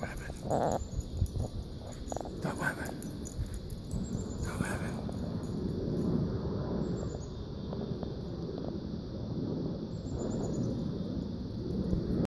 Rabbit. The rabbit.